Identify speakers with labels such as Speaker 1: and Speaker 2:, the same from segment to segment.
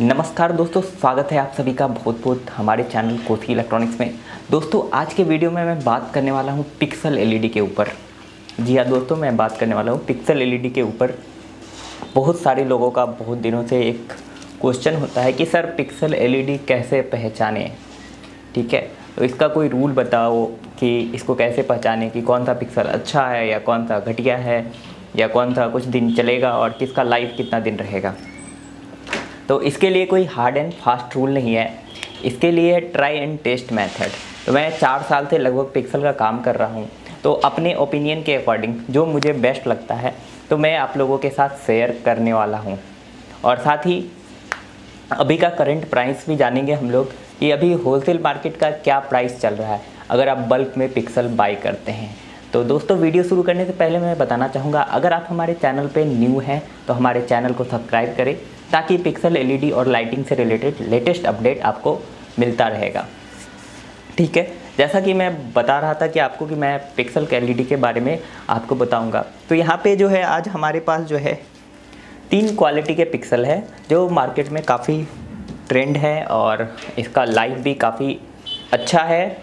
Speaker 1: नमस्कार दोस्तों, स्वागत है आप सभी का बहुत बहुत हमारे चैनल कोथी इलेक्ट्रॉनिक्स में। दोस्तों, आज के वीडियो में मैं बात करने वाला हूँ पिक्सल एलईडी के ऊपर। जी हाँ दोस्तों, मैं बात करने वाला हूँ पिक्सल एलईडी के ऊपर। बहुत सारे लोगों का बहुत दिनों से एक क्वेश्चन होता है कि, सर, पिक्सल एलईडी कैसे पहचाने? ठीक है? तो इसका कोई रूल बताओ कि इसको कैसे पहचाने कि कौन सा पिक्सल अच्छा है या कौन सा घटिया है या कौन सा कुछ दिन चलेगा और किसका लाइफ कितना दिन रहेगा। तो इसके लिए कोई हार्ड एंड फास्ट रूल नहीं है। इसके लिए ट्राई एंड टेस्ट मेथड तो मैं चार साल से लगभग पिक्सल का काम कर रहा हूँ। तो अपने ओपिनियन के अकॉर्डिंग जो मुझे बेस्ट लगता है तो मैं आप लोगों के साथ शेयर करने वाला हूँ। और साथ ही अभी का करंट प्राइस भी जानेंगे हम लोग कि अभी होलसेल मार्केट का क्या प्राइस चल रहा है, अगर आप बल्क में पिक्सल बाई करते हैं। तो दोस्तों वीडियो शुरू करने से पहले मैं बताना चाहूँगा, अगर आप हमारे चैनल पे न्यू हैं तो हमारे चैनल को सब्सक्राइब करें। ताकि पिक्सल एलईडी और लाइटिंग से रिलेटेड लेटेस्ट अपडेट आपको मिलता रहेगा। ठीक है? जैसा कि मैं बता रहा था कि आपको कि मैं पिक्सल एलईडी के बारे में आपको बताऊँगा। तो यहाँ पे जो है, आज हमारे पास जो है, तीन क्वालिटी के पिक्सल है, जो मार्केट में काफ़ी ट्रेंड है और इसका लाइफ भी काफ़ी अच्छा है।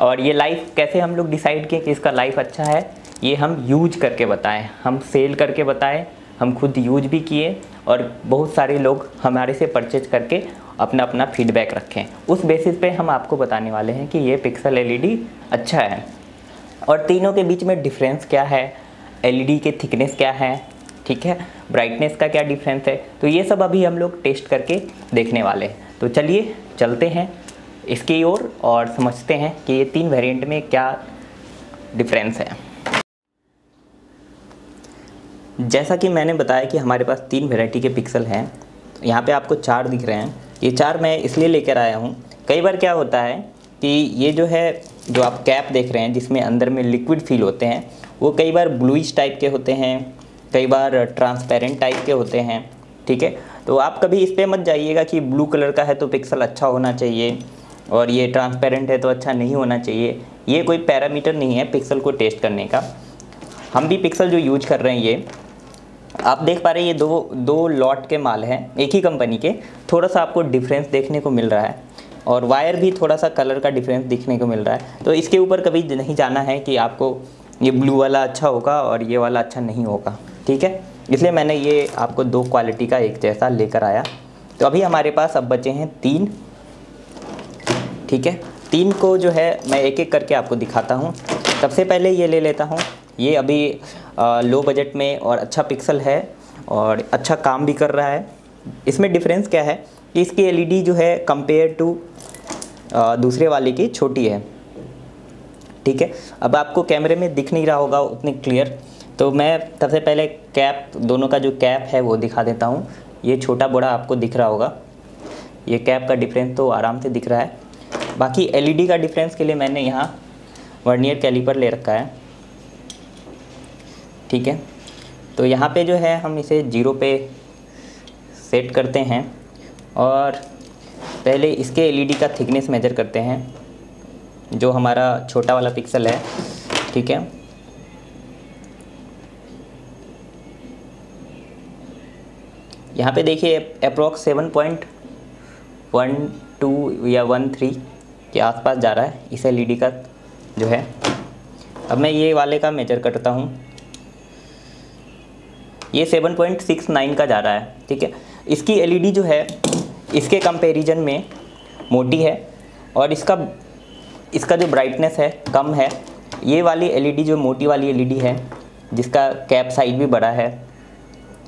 Speaker 1: और ये लाइफ कैसे हम लोग डिसाइड किए कि इसका लाइफ अच्छा है, ये हम यूज़ करके बताएँ, हम सेल करके बताएँ हम खुद यूज़ भी किए और बहुत सारे लोग हमारे से परचेज करके अपना अपना फीडबैक रखें। उस बेसिस पे हम आपको बताने वाले हैं कि ये पिक्सल एलईडी अच्छा है। और तीनों के बीच में डिफरेंस क्या है? एलईडी के थिकनेस क्या है? ठीक है? ब्राइटनेस का क्या डिफरेंस है? तो ये सब अभी हम लोग टेस्ट करके देखने वाले हैं। तो चलिए चलते हैं इसकी ओर और, और समझते हैं कि ये तीन वेरिएंट में क्या डिफरेंस है। जैसा कि मैंने बताया कि हमारे पास तीन वेराइटी के पिक्सल हैं तो यहाँ पे आपको चार दिख रहे हैं। ये चार मैं इसलिए लेकर आया हूँ। कई बार क्या होता है कि ये जो है, जो आप कैप देख रहे हैं, जिसमें अंदर में लिक्विड फील होते हैं, वो कई बार ब्लूइश टाइप के होते हैं, कई बार ट्रांसपेरेंट टाइप के होते हैं, ठीक है? तो आप कभी इस पर मत जाइएगा कि ब्लू कलर का है तो पिक्सल अच्छा होना चाहिए, और ये ट्रांसपेरेंट है तो अच्छा नहीं होना चाहिए। ये कोई पैरामीटर नहीं है पिक्सल को टेस्ट करने का। हम भी पिक्सल जो यूज़ कर रहे हैं ये आप देख पा रहे ये दो दो लॉट के माल हैं, एक ही कंपनी के। थोड़ा सा आपको डिफरेंस देखने को मिल रहा है और वायर भी थोड़ा सा कलर का डिफरेंस दिखने को मिल रहा है। तो इसके ऊपर कभी नहीं जाना है कि आपको ये ब्लू वाला अच्छा होगा और ये वाला अच्छा नहीं होगा, ठीक है? इसलिए मैंने ये आपको दो क्वालिटी का एक जैसा लेकर आया। तो अभी हमारे पास अब बचे हैं तीन, ठीक है? तीन को जो है मैं एक एक करके आपको दिखाता हूँ। सबसे पहले ये ले लेता हूँ। ये अभी लो बजट में और अच्छा पिक्सल है और अच्छा काम भी कर रहा है। इसमें डिफरेंस क्या है कि इसकी एलईडी जो है कंपेयर टू दूसरे वाले की छोटी है। ठीक है? अब आपको कैमरे में दिख नहीं रहा होगा उतनी क्लियर तो मैं सबसे पहले कैप दोनों का जो कैप है वो दिखा देता हूँ। ये छोटा बड़ा आपको दिख रहा होगा। ये कैप का डिफरेंस तो आराम से दिख रहा है। बाकी एलईडी का डिफरेंस के लिए मैंने यहाँ वर्नियर कैलिपर ले रखा है। ठीक है? तो यहाँ पे जो है, हम इसे ज़ीरो पे सेट करते हैं और पहले इसके एलईडी का थिकनेस मेजर करते हैं, जो हमारा छोटा वाला पिक्सल है, ठीक है? यहाँ पे देखिए approx seven point one two या वन थ्री के आसपास जा रहा है, इस एलईडी का जो है। अब मैं ये वाले का मेजर करता हूँ। ये 7.69 का जा रहा है, ठीक है? इसकी एलईडी जो है, इसके कंपैरिजन में मोटी है और इसका इसका जो ब्राइटनेस है, कम है। ये वाली एलईडी जो मोटी वाली एलईडी है, जिसका कैप साइज़ भी बड़ा है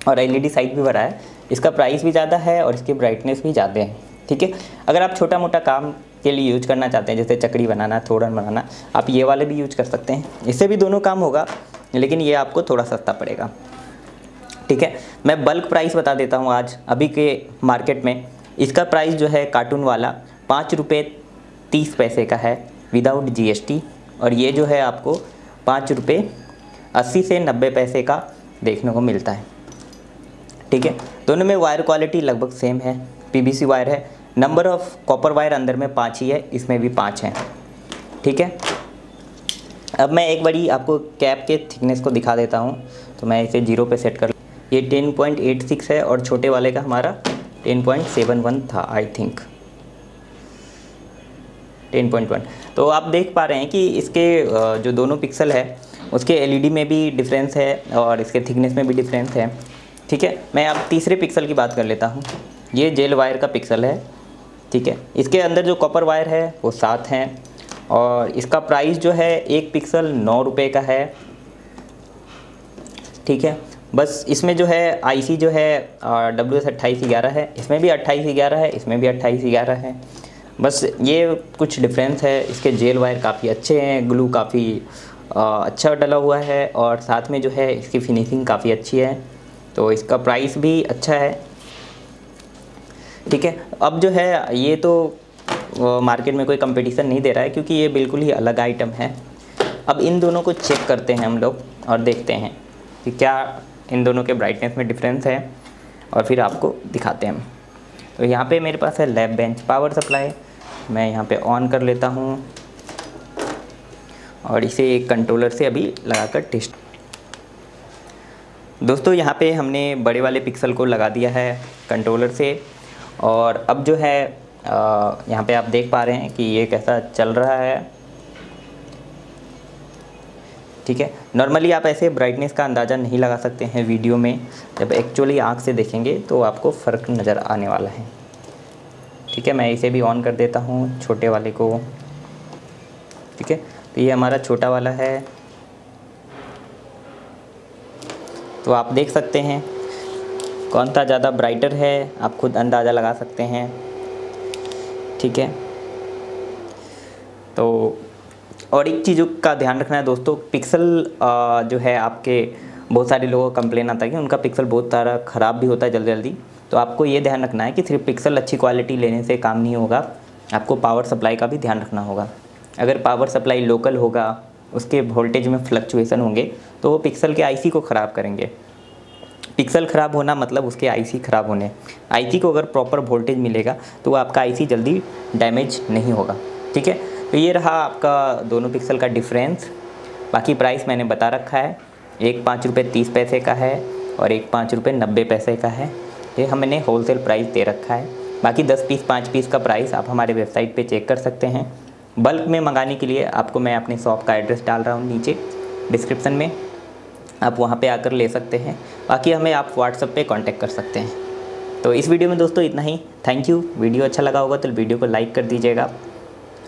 Speaker 1: और एलईडी साइज़ भी बड़ा है, इसका प्राइस भी ज़्यादा है और इसकी ब्राइटनेस भी ज़्यादा है, ठीक है? अगर आप छोटा मोटा काम के लिए यूज़ करना चाहते हैं, जैसे चकड़ी बनाना थोड़न बनाना, आप ये वाले भी यूज़ कर सकते हैं। इससे भी दोनों काम होगा, लेकिन ये आपको थोड़ा सस्ता पड़ेगा। ठीक है? मैं बल्क प्राइस बता देता हूँ आज, अभी के मार्केट में। इसका प्राइस जो है कार्टून वाला, पाँच रुपये तीस पैसे का है विदाउट जीएसटी और ये जो है आपको पाँच रुपये अस्सी से नब्बे पैसे का देखने को मिलता है। ठीक है? दोनों में वायर क्वालिटी लगभग सेम है। पीवीसी वायर है। नंबर ऑफ़ कॉपर वायर अंदर में पाँच ही है, इसमें भी पाँच हैं। ठीक है? अब मैं एक बारी आपको कैप के थिकनेस को दिखा देता हूँ तो मैं इसे ज़ीरो पे सेट कर ये 10.86 है और छोटे वाले का हमारा टेन पॉइंट सेवन वन था I think ten point one तो आप देख पा रहे हैं कि इसके जो दोनों पिक्सल है, उसके एलईडी में भी डिफरेंस है और इसके थिकनेस में भी डिफरेंस है। ठीक है? मैं अब तीसरे पिक्सल की बात कर लेता हूँ। ये जेल वायर का पिक्सल है। ठीक है? इसके अंदर जो कॉपर वायर है, वो सात हैं और इसका प्राइस जो है एक पिक्सल नौ रुपये का है। ठीक है? बस इसमें जो है आईसी जो है डब्ल्यू एस अट्ठाईस ग्यारह है। इसमें भी अट्ठाईस ग्यारह है, इसमें भी अट्ठाईस ग्यारह है। बस ये कुछ डिफरेंस है। इसके जेल वायर काफ़ी अच्छे हैं ग्लू काफ़ी अच्छा डला हुआ है और साथ में जो है, इसकी फिनिशिंग काफ़ी अच्छी है। तो इसका प्राइस भी अच्छा है। ठीक है? अब जो है, ये तो मार्केट में कोई कंपटीशन नहीं दे रहा है क्योंकि ये बिल्कुल ही अलग आइटम है। अब इन दोनों को चेक करते हैं हम लोग और देखते हैं कि क्या इन दोनों के ब्राइटनेस में डिफरेंस है। और फिर आपको दिखाते हैं। तो यहाँ पे मेरे पास है लैब बेंच पावर सप्लाई मैं यहाँ पे ऑन कर लेता हूँ। और इसे एक कंट्रोलर से अभी लगाकर टेस्ट दोस्तों, यहाँ पे हमने बड़े वाले पिक्सल को लगा दिया है कंट्रोलर से। और अब जो है यहाँ पे आप देख पा रहे हैं कि ये कैसा चल रहा है। ठीक है? नॉर्मली आप ऐसे ब्राइटनेस का अंदाज़ा नहीं लगा सकते हैं वीडियो में। जब एक्चुअली आँख से देखेंगे तो आपको फ़र्क नज़र आने वाला है। ठीक है? मैं इसे भी ऑन कर देता हूँ छोटे वाले को। ठीक है? तो ये हमारा छोटा वाला है। तो आप देख सकते हैं कौन सा ज़्यादा ब्राइटर है। आप खुद अंदाज़ा लगा सकते हैं। ठीक है? तो और एक चीज़ों का ध्यान रखना है दोस्तों, पिक्सल जो है आपके बहुत सारे लोगों का कंप्लेन आता है कि उनका पिक्सल बहुत सारा ख़राब भी होता है जल्दी जल्दी। तो आपको ये ध्यान रखना है कि सिर्फ़ पिक्सल अच्छी क्वालिटी लेने से काम नहीं होगा, आपको पावर सप्लाई का भी ध्यान रखना होगा। अगर पावर सप्लाई लोकल होगा, उसके वोल्टेज में फ्लक्चुएसन होंगे तो वो पिक्सल के आईसी को ख़राब करेंगे। पिक्सल ख़राब होना मतलब उसके आईसी ख़राब होने। आईसी को अगर प्रॉपर वोल्टेज मिलेगा तो आपका आईसी जल्दी डैमेज नहीं होगा। ठीक है? तो ये रहा आपका दोनों पिक्सल का डिफरेंस बाकी प्राइस मैंने बता रखा है। एक पाँच रुपये तीस पैसे का है और एक पाँच रुपये नब्बे पैसे का है। ये हमने होलसेल प्राइस दे रखा है। बाकी दस पीस पाँच पीस का प्राइस आप हमारे वेबसाइट पे चेक कर सकते हैं। बल्क में मंगाने के लिए आपको मैं अपने शॉप का एड्रेस डाल रहा हूँ नीचे डिस्क्रिप्सन में। आप वहाँ पे आकर ले सकते हैं। बाकी हमें आप व्हाट्सअप पे कांटेक्ट कर सकते हैं। तो इस वीडियो में दोस्तों इतना ही। थैंक यू वीडियो अच्छा लगा होगा तो वीडियो को लाइक कर दीजिएगा।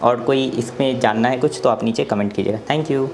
Speaker 1: और कोई इसमें जानना है कुछ तो आप नीचे कमेंट कीजिएगा। Thank you